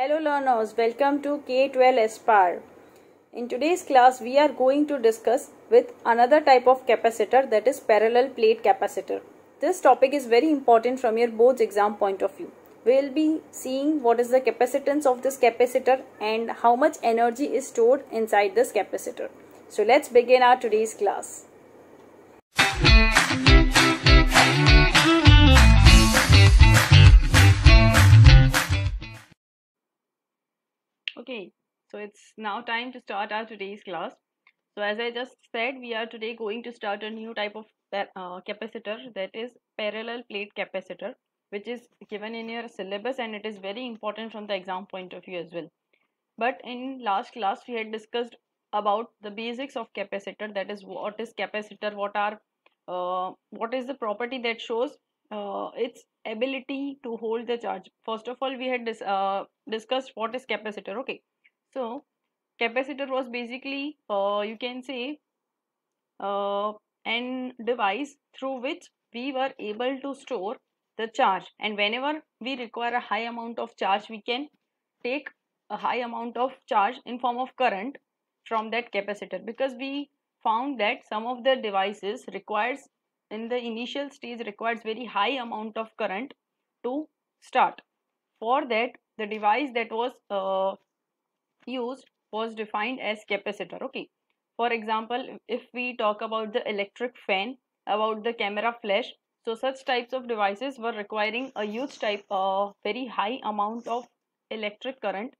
Hello learners, welcome to K12 Aspire. In today's class, we are going to discuss with another type of capacitor that is parallel plate capacitor. This topic is very important from your board's exam point of view. We will be seeing what is the capacitance of this capacitor and how much energy is stored inside this capacitor. So let's begin our today's class. Okay, so it's now time to start our today's class. So as I just said, we are today going to start a new type of uh, capacitor that is parallel plate capacitor which is given in your syllabus and it is very important from the exam point of view as well. But in last class we had discussed about the basics of capacitor that is what is capacitor what are uh, what is the property that shows uh, its ability to hold the charge. First of all we had dis uh, discussed what is capacitor okay. So capacitor was basically uh, you can say uh, an device through which we were able to store the charge. And whenever we require a high amount of charge we can take a high amount of charge in form of current from that capacitor. Because we found that some of the devices requires in the initial stage requires very high amount of current to start. For that the device that was uh, used was defined as capacitor okay? For example if we talk about the electric fan about the camera flash so such types of devices were requiring a huge type of uh, very high amount of electric current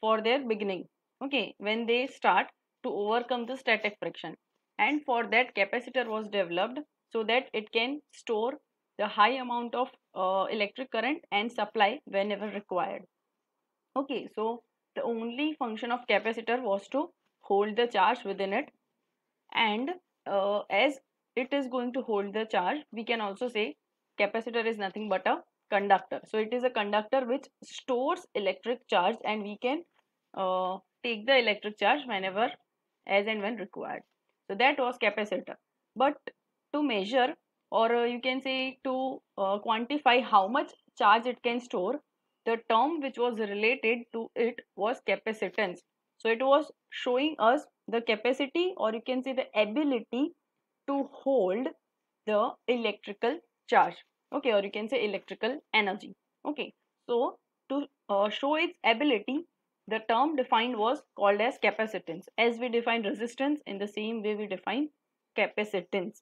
for their beginning okay? When they start to overcome the static friction. And for that capacitor was developed so that it can store the high amount of uh, electric current and supply whenever required. Okay so the only function of capacitor was to hold the charge within it. And uh, as it is going to hold the charge we can also say capacitor is nothing but a conductor. So it is a conductor which stores electric charge and we can uh, take the electric charge whenever as and when required. So that was capacitor. But to measure or uh, you can say to uh, quantify how much charge it can store the term which was related to it was capacitance. So it was showing us the capacity or you can say the ability to hold the electrical charge okay or you can say electrical energy okay. So to uh, show its ability the term defined was called as capacitance. As we define resistance in the same way we define capacitance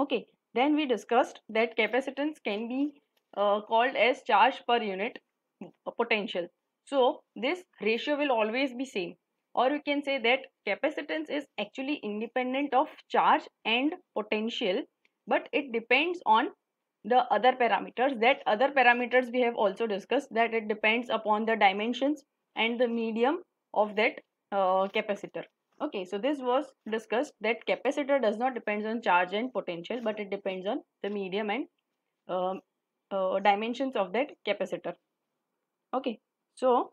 okay then we discussed that capacitance can be uh, called as charge per unit uh, potential. So this ratio will always be same. Or you can say that capacitance is actually independent of charge and potential but it depends on the other parameters. That other parameters we have also discussed that it depends upon the dimensions and the medium of that uh, capacitor okay so this was discussed that capacitor does not depends on charge and potential but it depends on the medium and uh, uh, dimensions of that capacitor. Okay so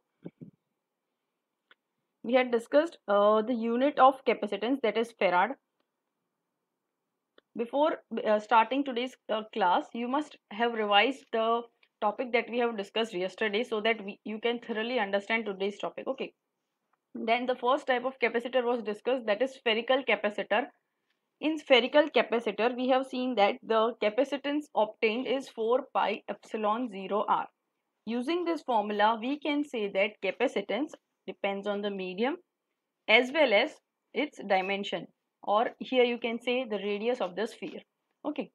we had discussed uh, the unit of capacitance that is farad. Before uh, starting today's uh, class you must have revised the topic that we have discussed yesterday so that we, you can thoroughly understand today's topic. Okay then the first type of capacitor was discussed that is spherical capacitor. In spherical capacitor we have seen that the capacitance obtained is 4 pi epsilon 0 r. Using this formula we can say that capacitance depends on the medium as well as its dimension or here you can say the radius of the sphere. Okay.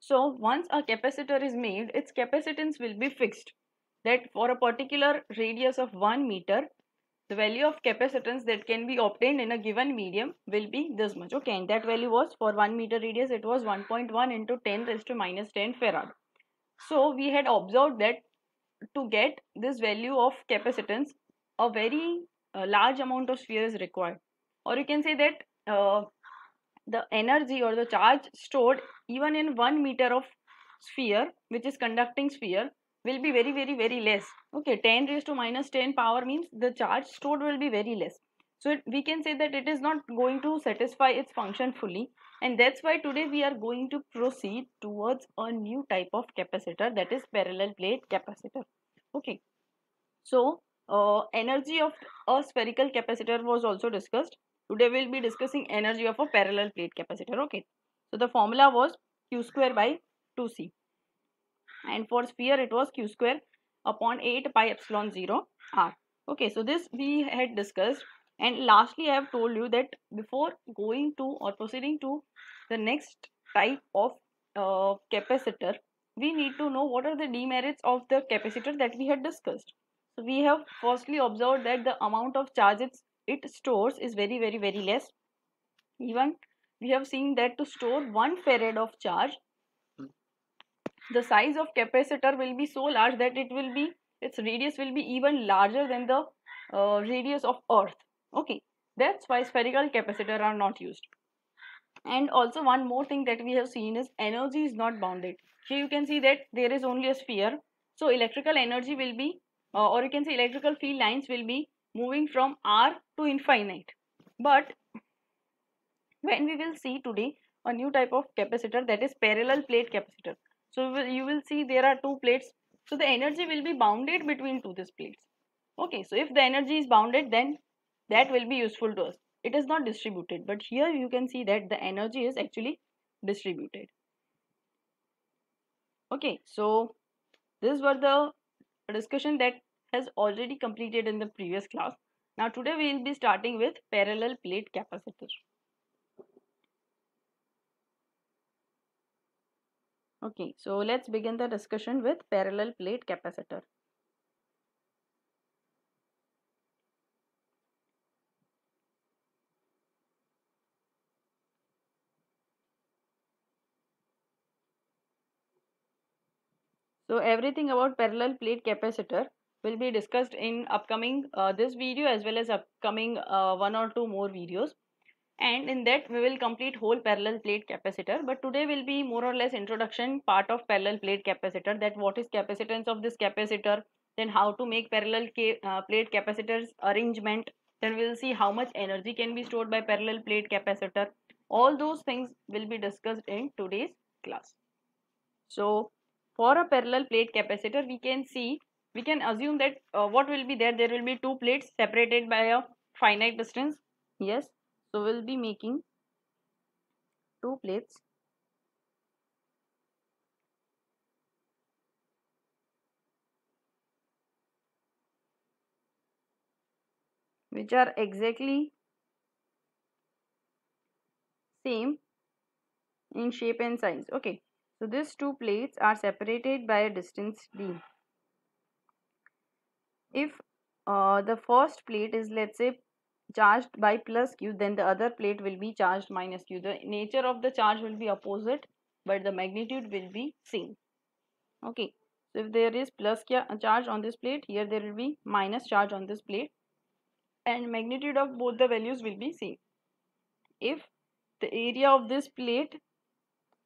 So once a capacitor is made its capacitance will be fixed. That for a particular radius of 1 meter the value of capacitance that can be obtained in a given medium will be this much. Okay and that value was for 1 meter radius it was 1.1 into 10 raised to minus 10 farad. So we had observed that to get this value of capacitance a very uh, large amount of sphere is required. Or you can say that uh, the energy or the charge stored even in one meter of sphere which is conducting sphere will be very very very less. Okay 10 raised to minus 10 power means the charge stored will be very less. So it, we can say that it is not going to satisfy its function fully and that's why today we are going to proceed towards a new type of capacitor that is parallel plate capacitor. Okay. So uh, energy of a spherical capacitor was also discussed. Today we'll be discussing energy of a parallel plate capacitor. Okay. So the formula was q square by 2c and for sphere it was q square upon 8 pi epsilon 0 r. Okay so this we had discussed. And lastly i have told you that before going to or proceeding to the next type of uh, capacitor we need to know what are the demerits of the capacitor that we had discussed. So we have firstly observed that the amount of charges it stores is very very very less. Even we have seen that to store one farad of charge the size of capacitor will be so large that it will be its radius will be even larger than the uh, radius of earth. Okay that's why spherical capacitor are not used. And also one more thing that we have seen is energy is not bounded. Here you can see that there is only a sphere. So electrical energy will be uh, or you can say electrical field lines will be moving from r to infinite. But when we will see today a new type of capacitor that is parallel plate capacitor so you will see there are two plates. So the energy will be bounded between two these plates. Okay so if the energy is bounded then that will be useful to us. It is not distributed but here you can see that the energy is actually distributed. Okay so these were the discussion that has already completed in the previous class. Now today we will be starting with parallel plate capacitor okay so let's begin the discussion with parallel plate capacitor. So everything about parallel plate capacitor will be discussed in upcoming uh, this video as well as upcoming uh, one or two more videos and in that we will complete whole parallel plate capacitor. But today will be more or less introduction part of parallel plate capacitor that what is capacitance of this capacitor then how to make parallel uh, plate capacitors arrangement then we will see how much energy can be stored by parallel plate capacitor. All those things will be discussed in today's class. So for a parallel plate capacitor we can see we can assume that uh, what will be there? There will be two plates separated by a finite distance. Yes so we'll be making two plates. Which are exactly same in shape and size. Okay. So these two plates are separated by a distance d. If uh, the first plate is let's say charged by plus q then the other plate will be charged minus q. The nature of the charge will be opposite but the magnitude will be same. Okay. So if there is plus uh, charge on this plate here there will be minus charge on this plate and magnitude of both the values will be same. If the area of this plate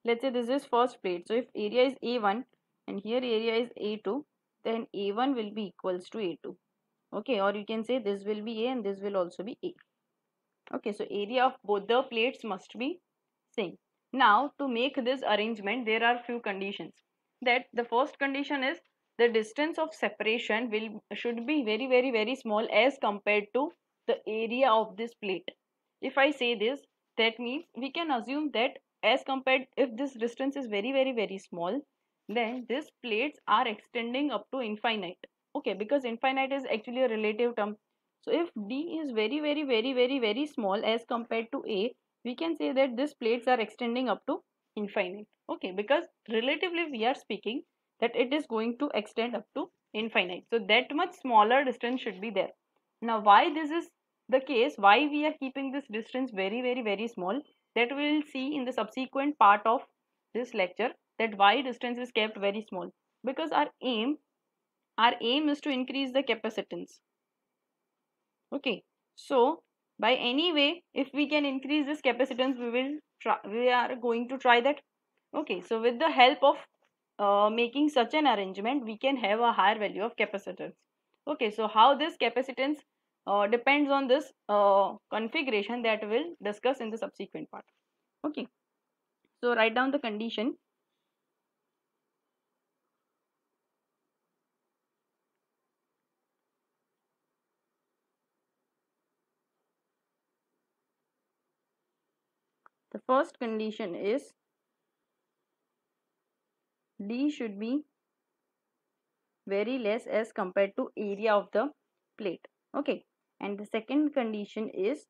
let's say this is first plate so if area is a1 and here area is a2 then a1 will be equals to a2 okay or you can say this will be a and this will also be a. Okay so area of both the plates must be same. Now to make this arrangement there are few conditions. That the first condition is the distance of separation will should be very very very small as compared to the area of this plate. If i say this that means we can assume that as compared if this distance is very very very small then these plates are extending up to infinite okay because infinite is actually a relative term. So if d is very very very very very small as compared to a we can say that these plates are extending up to infinite. Okay because relatively we are speaking that it is going to extend up to infinite. So that much smaller distance should be there. Now why this is the case why we are keeping this distance very very very small that we will see in the subsequent part of this lecture that why distance is kept very small. Because our aim our aim is to increase the capacitance. Okay. So by any way if we can increase this capacitance we will try we are going to try that. Okay. So with the help of uh, making such an arrangement we can have a higher value of capacitance. Okay. So how this capacitance uh, depends on this uh, configuration that we'll discuss in the subsequent part. Okay. So write down the condition the first condition is d should be very less as compared to area of the plate. Okay. And the second condition is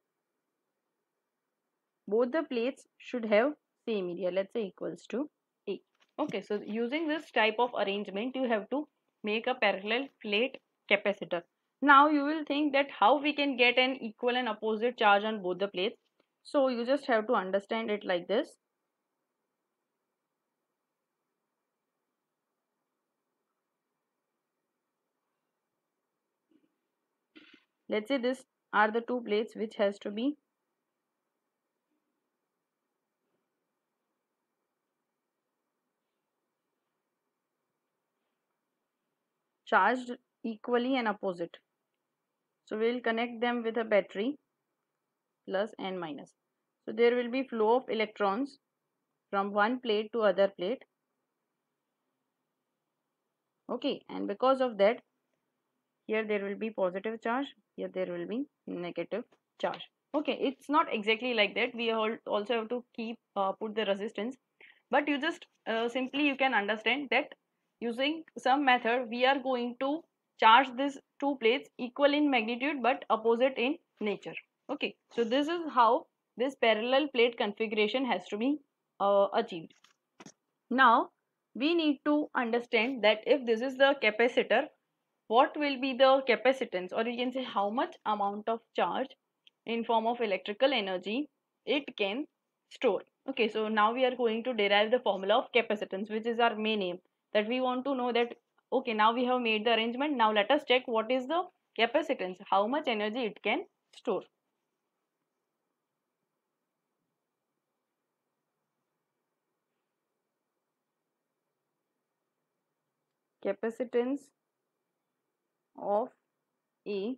both the plates should have same area. Let's say equals to a. Okay. So using this type of arrangement you have to make a parallel plate capacitor. Now you will think that how we can get an equal and opposite charge on both the plates so you just have to understand it like this. Let's say this are the two plates which has to be charged equally and opposite. So we'll connect them with a battery plus and minus. So there will be flow of electrons from one plate to other plate. Okay and because of that here there will be positive charge here there will be negative charge. Okay it's not exactly like that. We also have to keep uh, put the resistance. But you just uh, simply you can understand that using some method we are going to charge these two plates equal in magnitude but opposite in nature okay so this is how this parallel plate configuration has to be uh, achieved. Now we need to understand that if this is the capacitor what will be the capacitance? Or you can say how much amount of charge in form of electrical energy it can store. Okay so now we are going to derive the formula of capacitance which is our main aim. That we want to know that okay now we have made the arrangement. Now let us check what is the capacitance how much energy it can store capacitance of a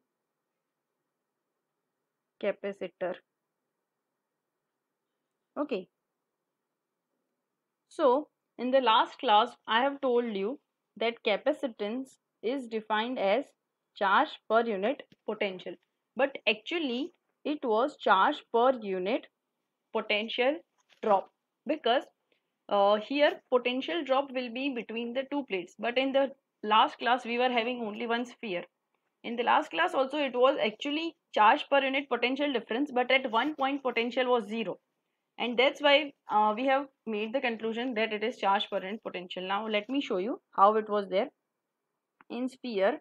capacitor. Okay. So in the last class i have told you that capacitance is defined as charge per unit potential. But actually it was charge per unit potential drop. Because uh, here potential drop will be between the two plates. But in the last class we were having only one sphere. In the last class also it was actually charge per unit potential difference but at one point potential was zero. And that's why uh, we have made the conclusion that it is charge per unit potential. Now let me show you how it was there. In sphere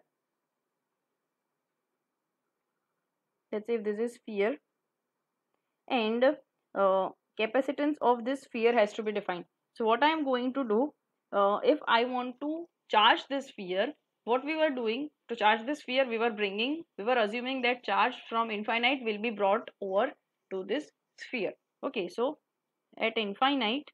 let's say if this is sphere. And uh, capacitance of this sphere has to be defined so what i am going to do uh, if i want to charge this sphere what we were doing to charge this sphere we were bringing we were assuming that charge from infinite will be brought over to this sphere. Okay so at infinite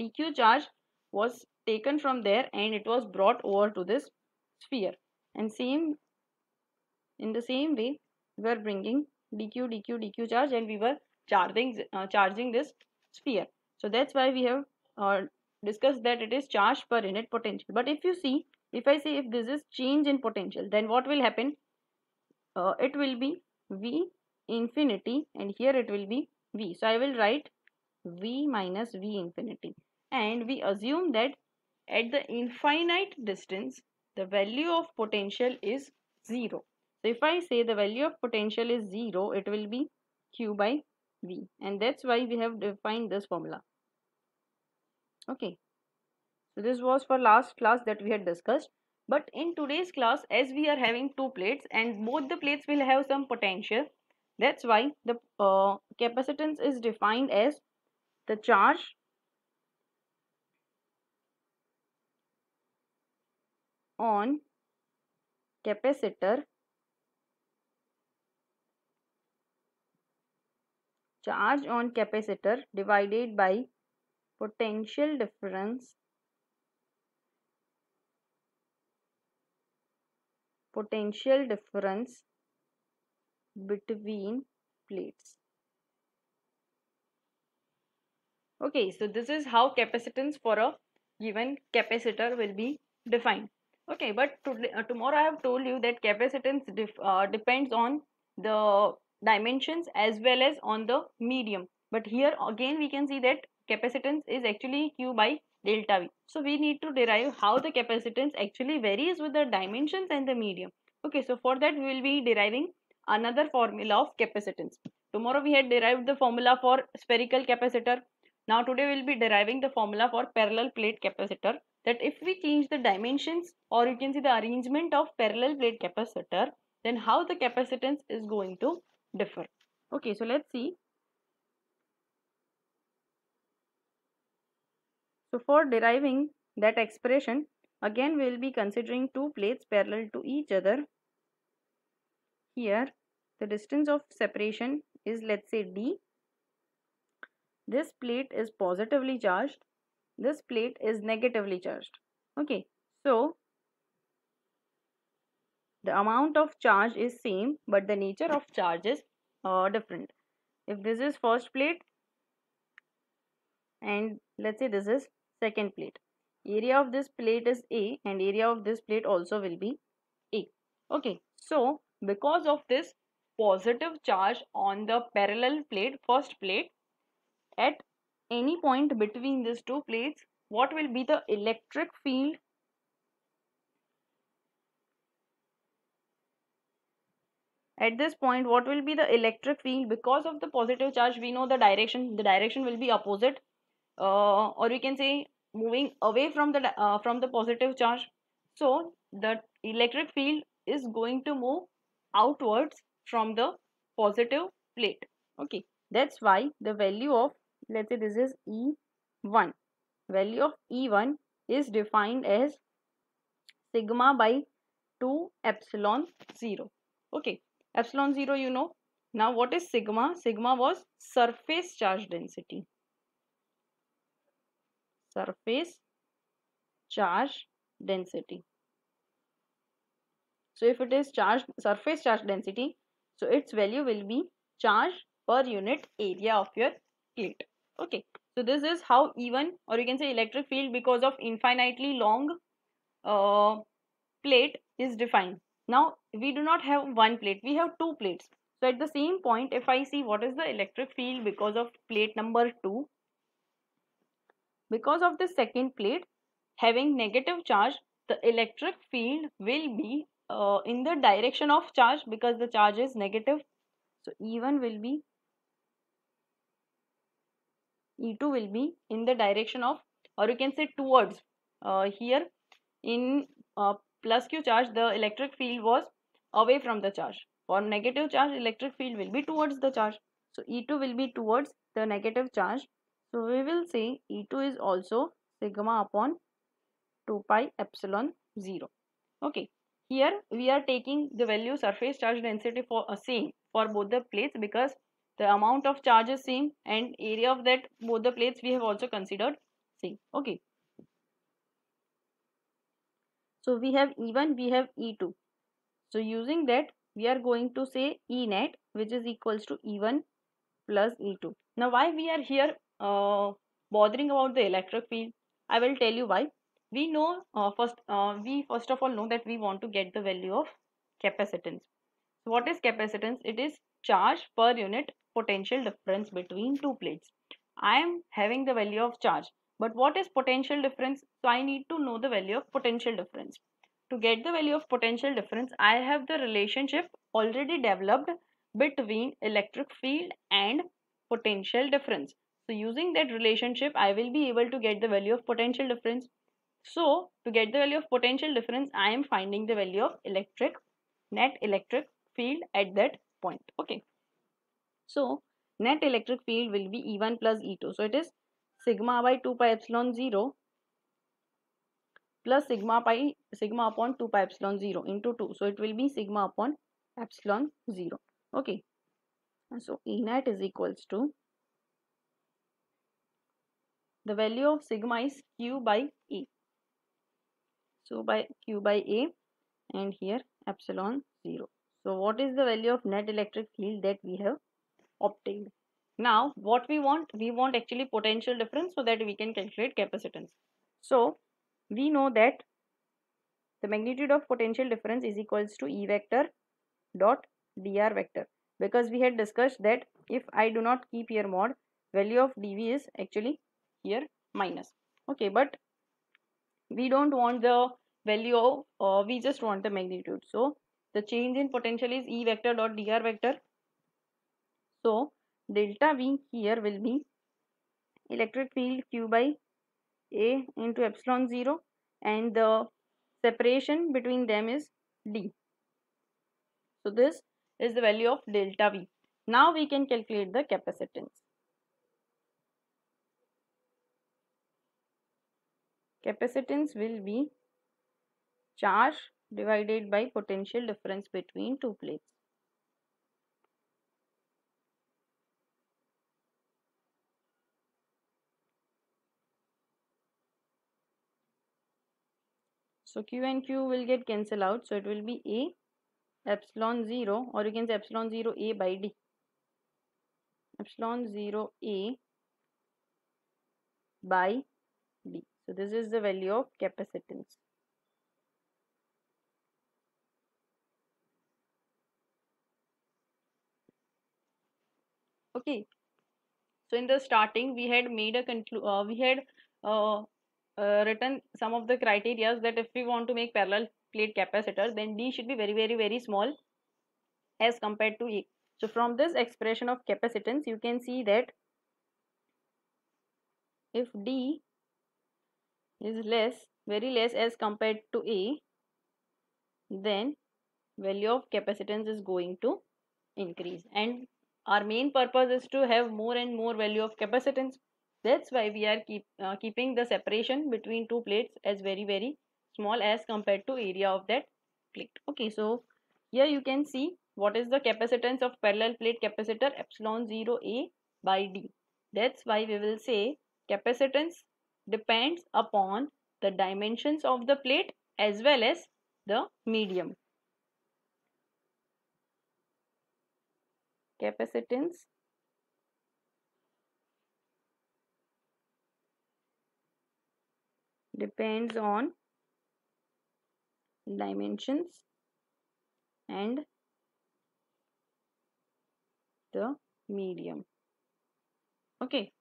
dq charge was taken from there and it was brought over to this sphere. And same in the same way we were bringing dq dq dq charge and we were charging uh, charging this sphere. So that's why we have uh, discussed that it is charge per unit potential. But if you see if i say if this is change in potential then what will happen? Uh, it will be v infinity and here it will be v. So i will write v minus v infinity. And we assume that at the infinite distance the value of potential is 0 so if i say the value of potential is 0 it will be q by v. And that's why we have defined this formula. Okay. So this was for last class that we had discussed. But in today's class as we are having two plates and both the plates will have some potential that's why the uh, capacitance is defined as the charge on capacitor charge on capacitor divided by potential difference potential difference between plates. Okay so this is how capacitance for a given capacitor will be defined. Okay but today, uh, tomorrow i have told you that capacitance uh, depends on the dimensions as well as on the medium. But here again we can see that capacitance is actually q by delta v. So we need to derive how the capacitance actually varies with the dimensions and the medium. Okay so for that we will be deriving another formula of capacitance. Tomorrow we had derived the formula for spherical capacitor. Now today we will be deriving the formula for parallel plate capacitor. That if we change the dimensions or you can see the arrangement of parallel plate capacitor then how the capacitance is going to differ. Okay so let's see. So for deriving that expression again we will be considering two plates parallel to each other. Here the distance of separation is let's say d. This plate is positively charged. This plate is negatively charged. Okay so the amount of charge is same but the nature of charge is uh, different. If this is first plate and let's say this is second plate area of this plate is a and area of this plate also will be a. Okay so because of this positive charge on the parallel plate first plate at any point between these two plates what will be the electric field at this point what will be the electric field? Because of the positive charge we know the direction the direction will be opposite. Uh, or we can say moving away from the uh, from the positive charge. So the electric field is going to move outwards from the positive plate. Okay that's why the value of let's say this is e1 value of e1 is defined as sigma by 2 epsilon 0 okay epsilon 0 you know. Now what is sigma? Sigma was surface charge density. Surface charge density. So if it is charge surface charge density so its value will be charge per unit area of your plate. Okay. So this is how even or you can say electric field because of infinitely long uh, plate is defined now we do not have one plate, we have two plates. So at the same point, if I see what is the electric field because of plate number 2, because of the second plate having negative charge, the electric field will be uh, in the direction of charge because the charge is negative. So E1 will be, E2 will be in the direction of or you can say towards uh, here in uh, plus q charge the electric field was away from the charge. For negative charge electric field will be towards the charge. So e2 will be towards the negative charge. So we will say e2 is also sigma upon 2 pi epsilon 0 okay. Here we are taking the value surface charge density for a uh, same for both the plates because the amount of charge is same and area of that both the plates we have also considered same. Okay so we have E1, we have E2. So using that, we are going to say E net, which is equals to E1 plus E2. Now why we are here uh, bothering about the electric field? I will tell you why. We know uh, first, uh, we first of all know that we want to get the value of capacitance. So what is capacitance? It is charge per unit potential difference between two plates. I am having the value of charge. But what is potential difference? So I need to know the value of potential difference. To get the value of potential difference, I have the relationship already developed between electric field and potential difference. So using that relationship, I will be able to get the value of potential difference. So to get the value of potential difference, I am finding the value of electric net electric field at that point. Okay. So net electric field will be E1 plus E2. So it is sigma by 2 pi epsilon 0 plus sigma pi sigma upon 2 pi epsilon 0 into 2 so it will be sigma upon epsilon 0 okay. So e net is equals to the value of sigma is q by e so by q by a and here epsilon 0 so what is the value of net electric field that we have obtained now, what we want, we want actually potential difference so that we can calculate capacitance. So, we know that the magnitude of potential difference is equals to E vector dot dr vector. because we had discussed that if I do not keep here mod value of dV is actually here minus okay but we don't want the value of uh, we just want the magnitude so the change in potential is E vector dot dr vector so delta V here will be electric field Q by A into epsilon 0 and the separation between them is D. So this is the value of delta V. Now we can calculate the capacitance. Capacitance will be charge divided by potential difference between two plates. So Q and Q will get cancelled out. So it will be A epsilon 0 or you can say epsilon 0 A by D. Epsilon 0 A by D. So this is the value of capacitance. Okay. So in the starting we had made a conclu uh, we had uh, uh, written some of the criteria that if we want to make parallel plate capacitor then D should be very very very small as compared to A. So from this expression of capacitance you can see that if D is less very less as compared to A then value of capacitance is going to increase and our main purpose is to have more and more value of capacitance that's why we are keep uh, keeping the separation between two plates as very very small as compared to area of that plate. Okay so here you can see what is the capacitance of parallel plate capacitor epsilon 0 a by d. That's why we will say capacitance depends upon the dimensions of the plate as well as the medium. Capacitance depends on dimensions and the medium. Okay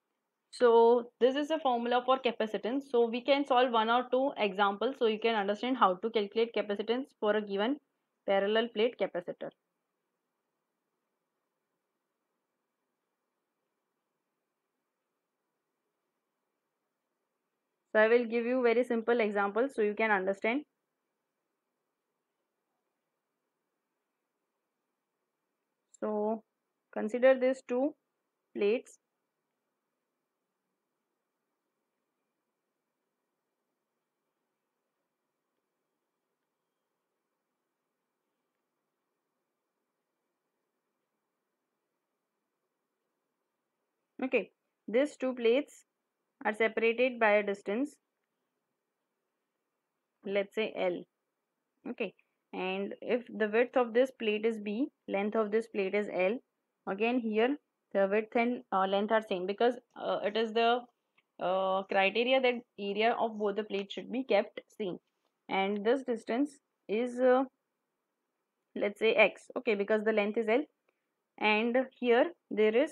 so this is the formula for capacitance. So we can solve one or two examples so you can understand how to calculate capacitance for a given parallel plate capacitor I will give you very simple examples so you can understand. So consider these two plates. Okay, these two plates are separated by a distance let's say L. Okay. And if the width of this plate is B length of this plate is L. Again here the width and uh, length are same because uh, it is the uh, criteria that area of both the plates should be kept same. And this distance is uh, let's say x. Okay because the length is L. And here there is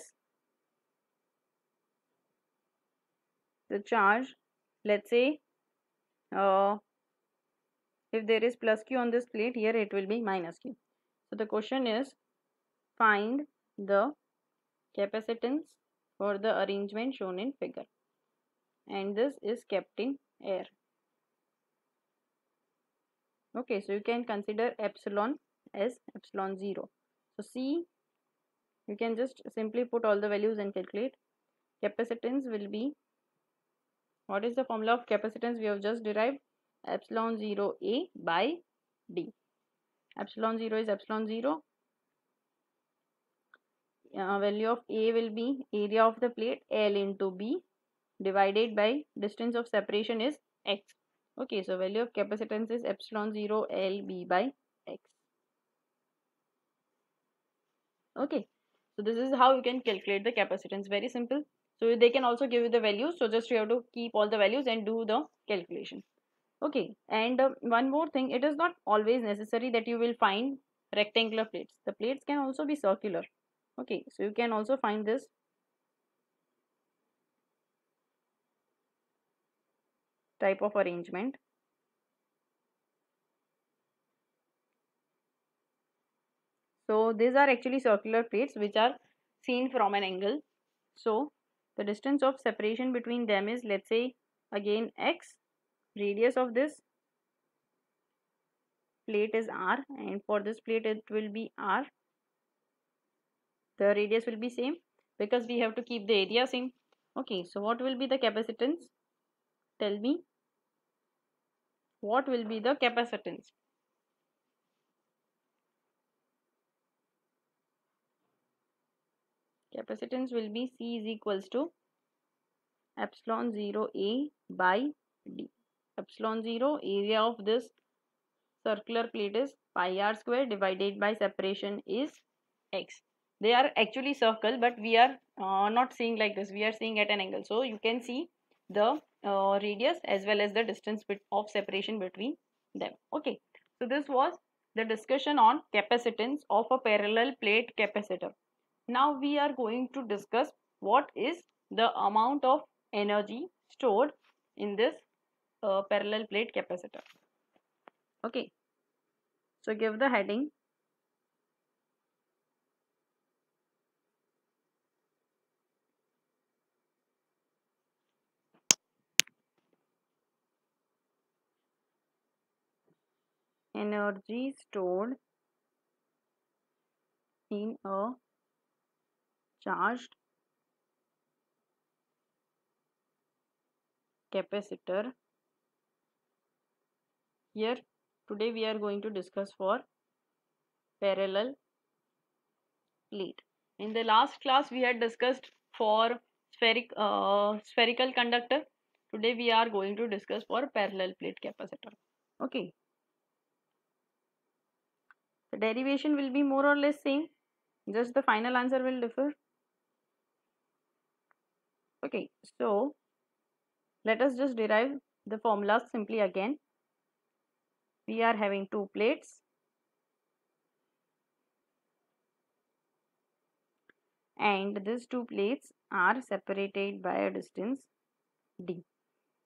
the charge. Let's say uh, if there is plus q on this plate here it will be minus q. So the question is find the capacitance for the arrangement shown in figure. And this is kept in air. Okay so you can consider epsilon as epsilon 0 so c you can just simply put all the values and calculate. Capacitance will be what is the formula of capacitance we have just derived? Epsilon 0 A by D. Epsilon 0 is epsilon 0. Uh, value of A will be area of the plate L into B divided by distance of separation is X. Okay, so value of capacitance is epsilon 0 L B by X. Okay, so this is how you can calculate the capacitance. Very simple. So they can also give you the values. So just you have to keep all the values and do the calculation. Okay. And uh, one more thing, it is not always necessary that you will find rectangular plates. The plates can also be circular. okay so you can also find this type of arrangement so these are actually circular plates which are seen from an angle so the distance of separation between them is let's say again x. Radius of this plate is r and for this plate it will be r. The radius will be same because we have to keep the area same. Okay so what will be the capacitance? Tell me. What will be the capacitance capacitance will be c is equals to epsilon 0 a by d. Epsilon 0 area of this circular plate is pi r square divided by separation is x. They are actually circle but we are uh, not seeing like this. We are seeing at an angle. So you can see the uh, radius as well as the distance of separation between them. Okay. So this was the discussion on capacitance of a parallel plate capacitor now we are going to discuss what is the amount of energy stored in this uh, parallel plate capacitor. Okay. So give the heading. Energy stored in a charged capacitor. Here today we are going to discuss for parallel plate in the last class we had discussed for spheric uh, spherical conductor. Today we are going to discuss for parallel plate capacitor. Okay. The derivation will be more or less same. Just the final answer will differ okay so let us just derive the formulas simply again. We are having two plates. And these two plates are separated by a distance d.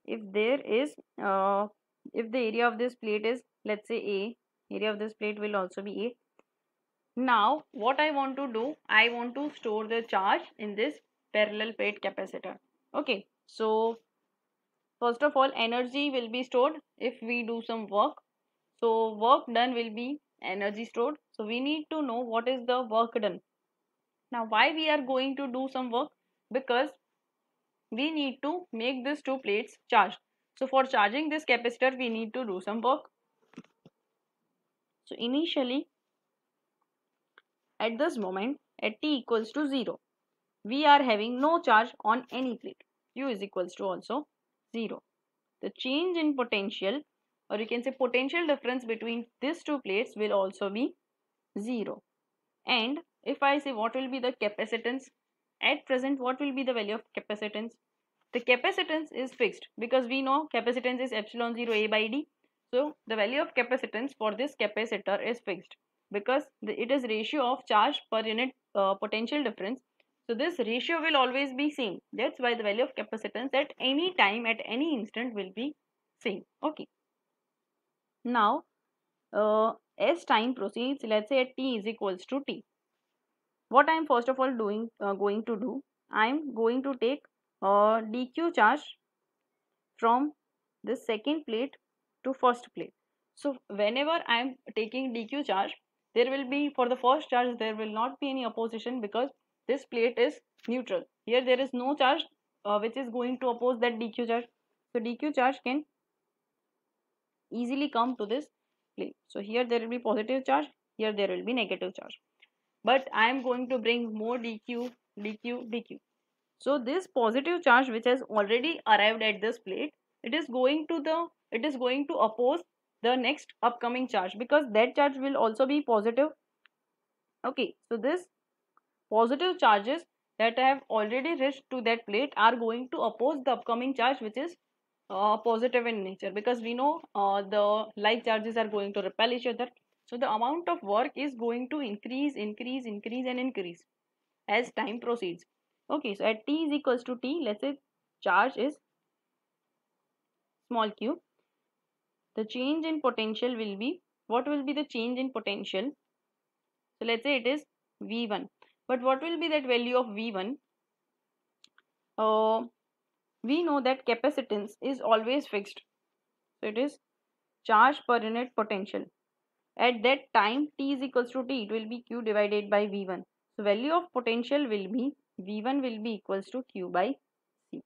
If there is uh, if the area of this plate is let's say a area of this plate will also be a. Now what i want to do i want to store the charge in this parallel plate capacitor. Okay so first of all energy will be stored if we do some work. So work done will be energy stored. So we need to know what is the work done. Now why we are going to do some work? Because we need to make these two plates charged. So for charging this capacitor we need to do some work. So initially at this moment at t equals to 0 we are having no charge on any plate. Q is equals to also 0. The change in potential or you can say potential difference between these two plates will also be 0. And if I say what will be the capacitance at present what will be the value of capacitance? The capacitance is fixed because we know capacitance is epsilon 0 A by D. So the value of capacitance for this capacitor is fixed because the, it is ratio of charge per unit uh, potential difference so this ratio will always be same. That's why the value of capacitance at any time at any instant will be same. Okay. Now uh, as time proceeds, let's say at t is equals to t. What I am first of all doing uh, going to do, I am going to take dq charge from the second plate to first plate. So whenever I am taking dq charge, there will be for the first charge there will not be any opposition because this plate is neutral. Here there is no charge uh, which is going to oppose that dq charge. So dq charge can easily come to this plate. So here there will be positive charge here there will be negative charge. But i am going to bring more dq dq dq so this positive charge which has already arrived at this plate it is going to the it is going to oppose the next upcoming charge because that charge will also be positive. Okay so this positive charges that have already reached to that plate are going to oppose the upcoming charge which is uh, positive in nature. Because we know uh, the like charges are going to repel each other. So the amount of work is going to increase increase increase and increase as time proceeds. Okay so at t is equals to t let's say charge is small q. The change in potential will be what will be the change in potential? So let's say it is v1 but what will be that value of v1 uh, we know that capacitance is always fixed. So it is charge per unit potential. At that time t is equals to t it will be q divided by v1 so value of potential will be v1 will be equals to q by c.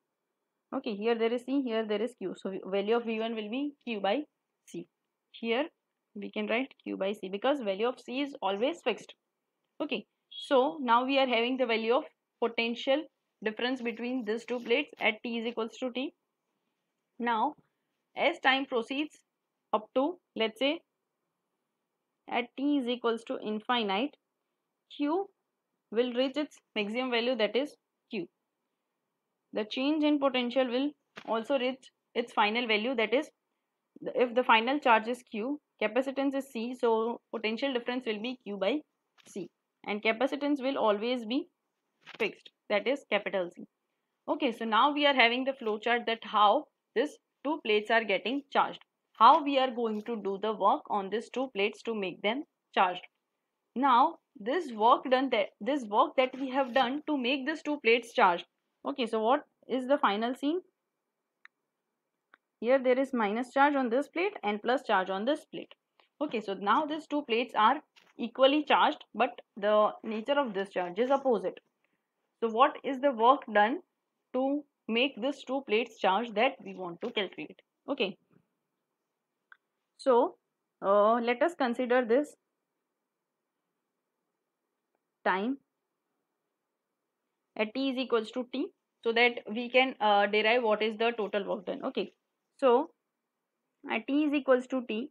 Okay here there is c here there is q. So value of v1 will be q by c. Here we can write q by c because value of c is always fixed. Okay so now we are having the value of potential difference between these two plates at t is equals to t. Now as time proceeds up to let's say at t is equals to infinite q will reach its maximum value that is q. The change in potential will also reach its final value that is if the final charge is q capacitance is c so potential difference will be q by c and capacitance will always be fixed. That is capital c. Okay so now we are having the flow chart that how this two plates are getting charged. How we are going to do the work on these two plates to make them charged. Now this work done that this work that we have done to make these two plates charged. Okay so what is the final scene? Here there is minus charge on this plate and plus charge on this plate. Okay so now these two plates are equally charged but the nature of this charge is opposite. So what is the work done to make these two plates charged that we want to calculate? Okay. So uh, let us consider this time. At t is equals to t so that we can uh, derive what is the total work done. Okay. So at t is equals to t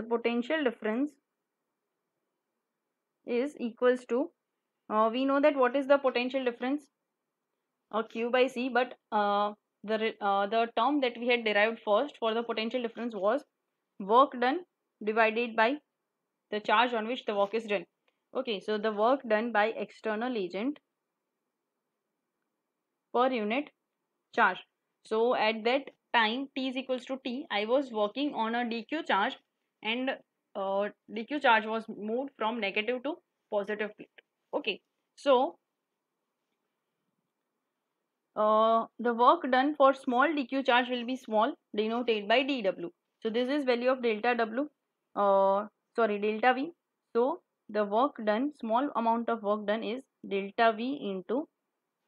the potential difference is equals to uh, we know that what is the potential difference? Uh, q by c but uh, the uh, the term that we had derived first for the potential difference was work done divided by the charge on which the work is done. Okay so the work done by external agent per unit charge. So at that time t is equals to t i was working on a dq charge and uh, dq charge was moved from negative to positive plate. Okay. So uh, the work done for small dq charge will be small denoted by dw so this is value of delta w uh, sorry delta v. So the work done small amount of work done is delta v into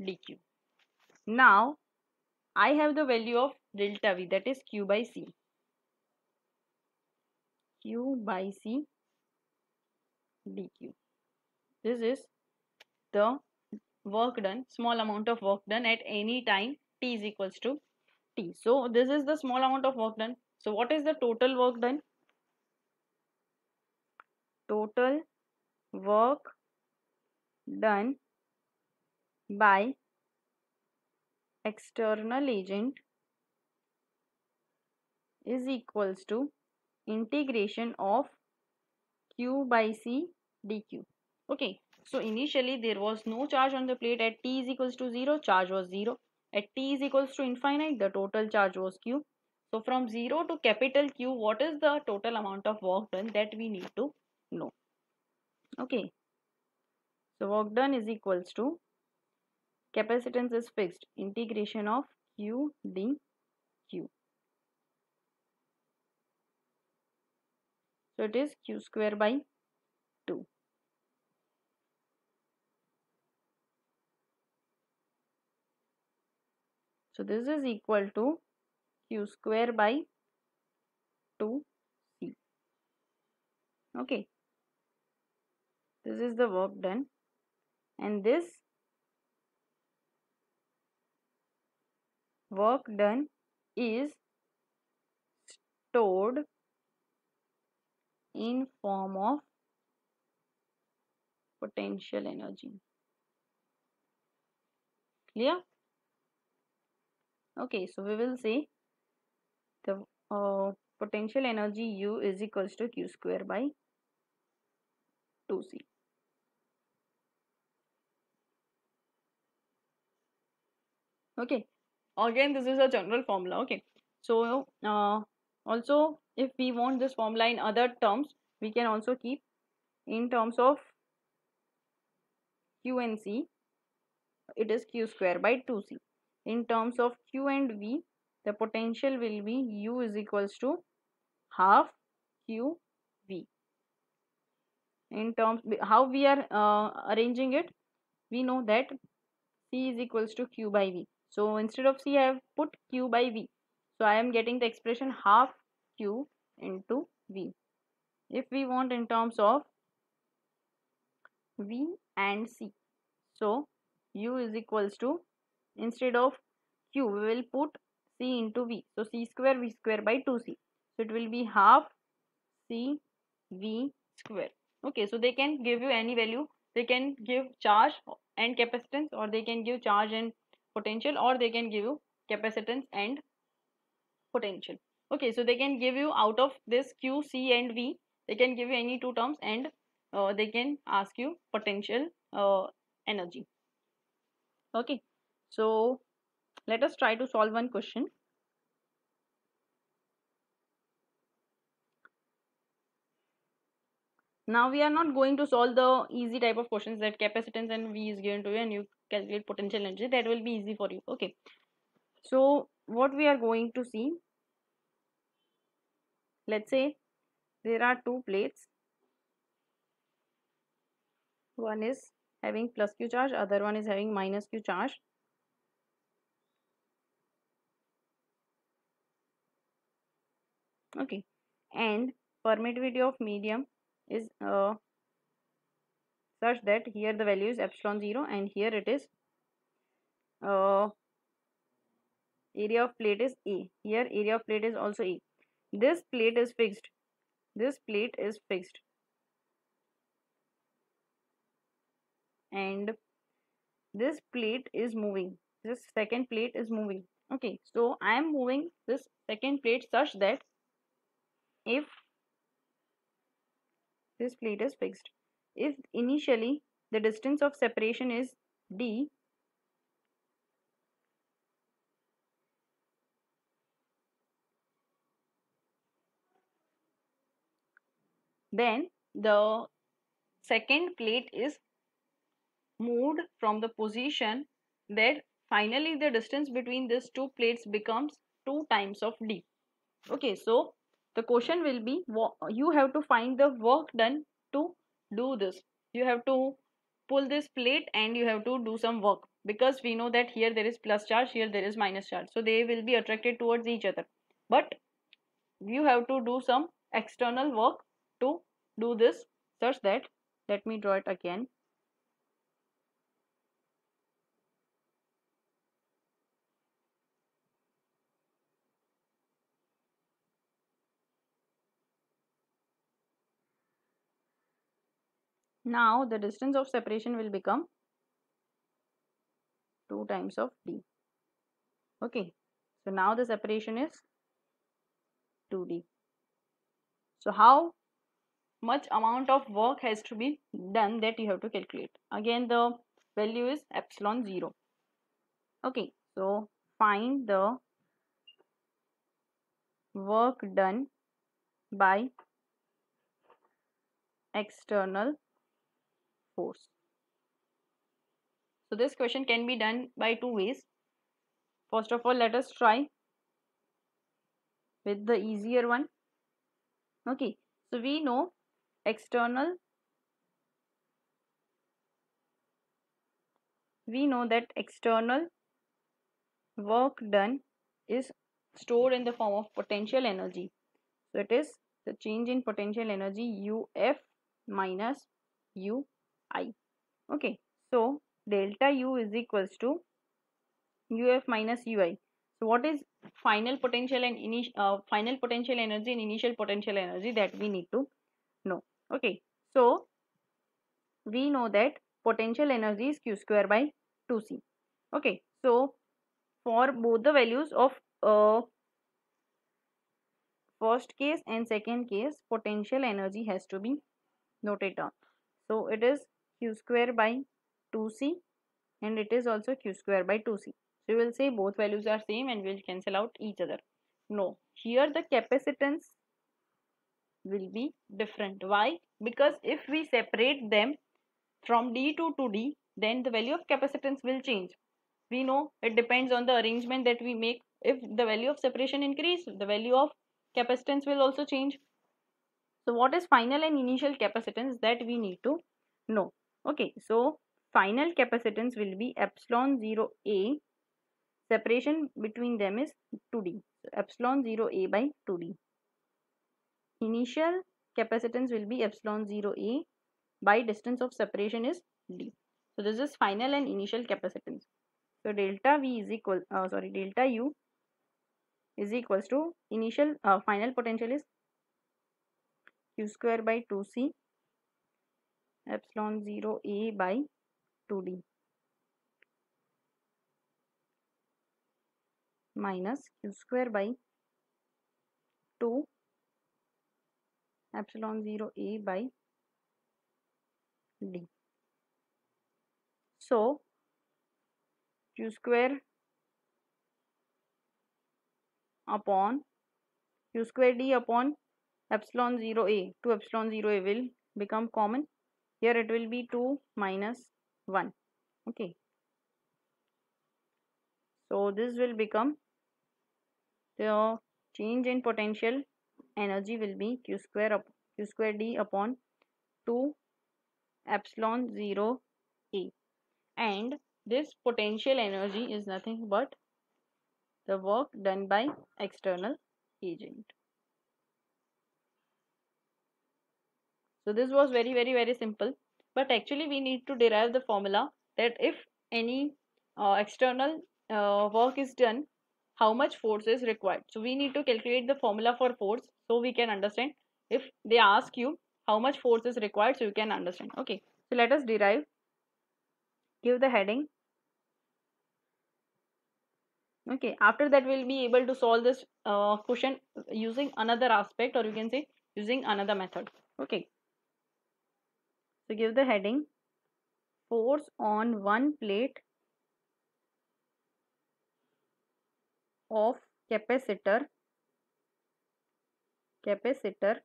dq now i have the value of delta v that is q by c q by c dq. This is the work done small amount of work done at any time t is equals to t. So this is the small amount of work done. So what is the total work done? Total work done by external agent is equals to integration of q by c dq. Okay so initially there was no charge on the plate. At t is equals to 0 charge was 0 at t is equals to infinite the total charge was q. So from 0 to capital q what is the total amount of work done that we need to know? Okay so work done is equals to capacitance is fixed integration of Q q d q so it is q square by 2 so this is equal to q square by 2c okay. This is the work done. And this work done is stored in form of potential energy. Clear? Okay so we will say the uh, potential energy u is equals to q square by 2c okay again this is a general formula okay. So uh, also if we want this formula in other terms we can also keep in terms of q and c. It is q square by 2c in terms of q and v the potential will be u is equals to half q v. In terms how we are uh, arranging it? We know that c is equals to q by v. So instead of c i have put q by v. So i am getting the expression half into v. If we want in terms of v and c. So u is equals to instead of q we will put c into v. So c square v square by 2c so it will be half c v square. Okay so they can give you any value. They can give charge and capacitance or they can give charge and potential or they can give you capacitance and potential okay so they can give you out of this q c and v they can give you any two terms and uh, they can ask you potential uh, energy. Okay so let us try to solve one question. Now we are not going to solve the easy type of questions that capacitance and v is given to you and you calculate potential energy. That will be easy for you. Okay so what we are going to see let's say there are two plates one is having plus q charge other one is having minus q charge okay and permittivity of medium is uh, such that here the value is epsilon 0 and here it is uh, area of plate is A. Here area of plate is also A. This plate is fixed. This plate is fixed. And this plate is moving. This second plate is moving. Okay, so I am moving this second plate such that if this plate is fixed, if initially the distance of separation is d then the second plate is moved from the position that finally the distance between these two plates becomes 2 times of d. Okay so the question will be you have to find the work done to do this. You have to pull this plate and you have to do some work because we know that here there is plus charge here there is minus charge. So they will be attracted towards each other. But you have to do some external work to do this such that let me draw it again. Now the distance of separation will become 2 times of d. Okay so now the separation is 2d so how much amount of work has to be done that you have to calculate. Again the value is epsilon 0 okay so find the work done by external force. So this question can be done by two ways. First of all let us try with the easier one. Okay so we know external. We know that external work done is stored in the form of potential energy. So it is the change in potential energy uf minus ui okay. So delta u is equals to uf minus ui so what is final potential and initial uh, final potential energy and initial potential energy that we need to okay so we know that potential energy is q square by 2c okay so for both the values of uh, first case and second case potential energy has to be noted down so it is q square by 2c and it is also q square by 2c so we will say both values are same and we'll cancel out each other. No here the capacitance will be different. Why? Because if we separate them from D2 to 2d then the value of capacitance will change. We know it depends on the arrangement that we make. If the value of separation increase the value of capacitance will also change. So what is final and initial capacitance that we need to know? Okay so final capacitance will be epsilon 0 a. Separation between them is 2d so epsilon 0 a by 2d initial capacitance will be epsilon 0 a by distance of separation is d. So this is final and initial capacitance. So delta v is equal uh, sorry delta u is equals to initial uh, final potential is q square by 2c epsilon 0 a by 2d minus q square by 2 epsilon 0 a by d. So q square upon q square d upon epsilon 0 a to epsilon 0 a will become common. Here it will be 2 minus 1 okay. So this will become the change in potential energy will be q square up q square d upon 2 epsilon 0 a and this potential energy is nothing but the work done by external agent. So this was very very very simple but actually we need to derive the formula that if any uh, external uh, work is done how much force is required. So we need to calculate the formula for force so we can understand if they ask you how much force is required so you can understand. Okay. So let us derive. Give the heading okay after that we'll be able to solve this uh, question using another aspect or you can say using another method okay so give the heading force on one plate of capacitor capacitor.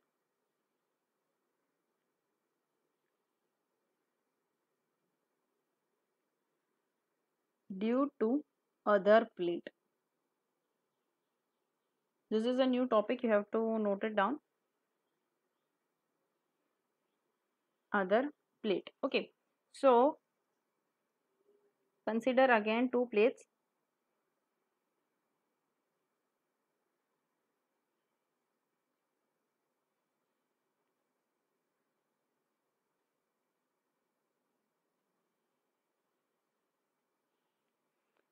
Due to other plate. This is a new topic you have to note it down. Other plate. Okay. So consider again two plates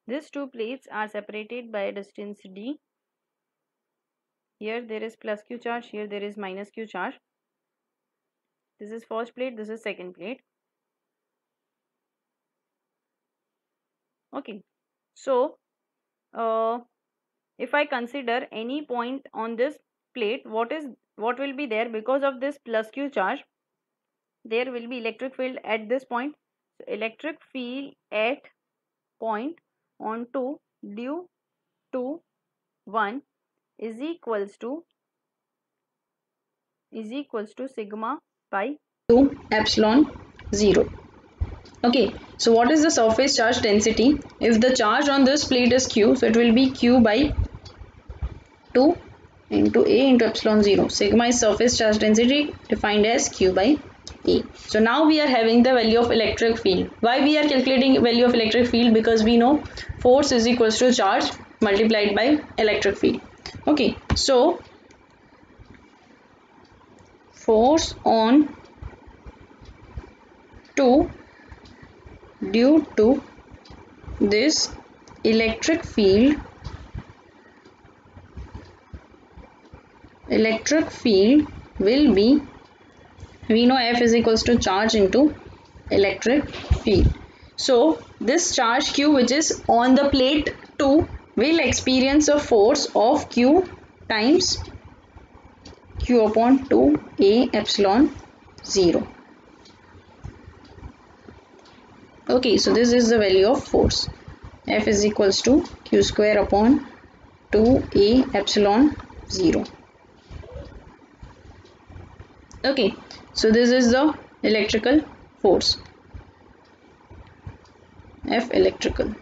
These two plates are separated by a distance d. Here there is plus q charge, here there is minus q charge. This is first plate, this is second plate. Okay, so uh, if I consider any point on this plate, what is what will be there because of this plus q charge? There will be electric field at this point. So electric field at point onto due to 1 is equals to is equals to sigma by 2 epsilon 0 okay so what is the surface charge density? If the charge on this plate is q so it will be q by 2 into a into epsilon 0 sigma is surface charge density defined as q by So now we are having the value of electric field. Why we are calculating value of electric field? Because we know force is equals to charge multiplied by electric field. Okay, so force on 2 due to this electric field electric field will be we know F is equals to charge into electric field. So this charge Q which is on the plate 2 will experience a force of Q times q upon 2a epsilon 0 okay so this is the value of force. F is equals to q square upon 2a epsilon 0 okay so this is the electrical force F electrical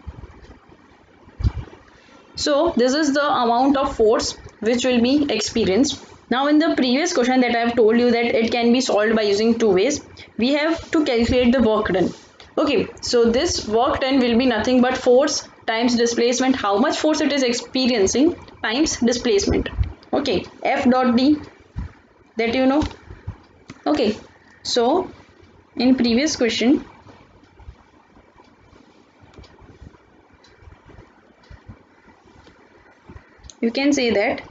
so this is the amount of force which will be experienced. Now in the previous question that I have told you that it can be solved by using two ways. We have to calculate the work done. Okay, so this work done will be nothing but force times displacement. How much force it is experiencing times displacement. Okay, F dot D that you know. Okay, so in previous question? You can say that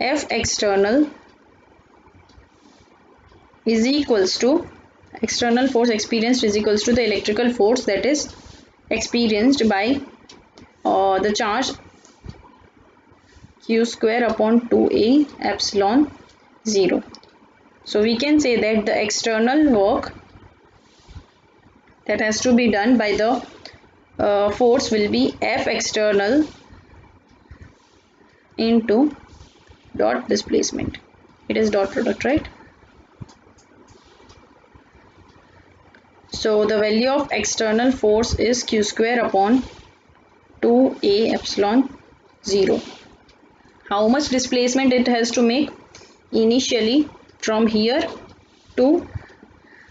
F external is equals to external force experienced is equals to the electrical force that is experienced by uh, the charge q square upon 2a epsilon 0 so we can say that the external work that has to be done by the uh, force will be F external into dot displacement. It is dot product right? So the value of external force is q square upon 2a epsilon 0 how much displacement it has to make initially from here to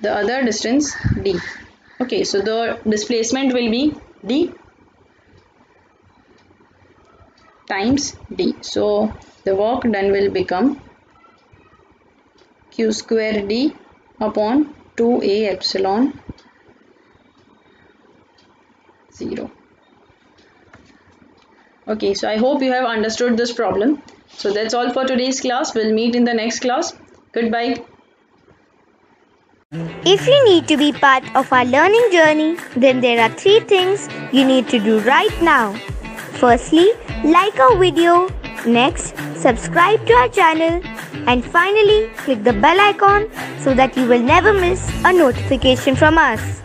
the other distance d. Okay so the displacement will be d times d. So the work done will become q square d upon 2a epsilon 0 okay so i hope you have understood this problem. So that's all for today's class. We'll meet in the next class goodbye if you need to be part of our learning journey, then there are three things you need to do right now. Firstly, like our video. Next, subscribe to our channel. And finally, click the bell icon so that you will never miss a notification from us.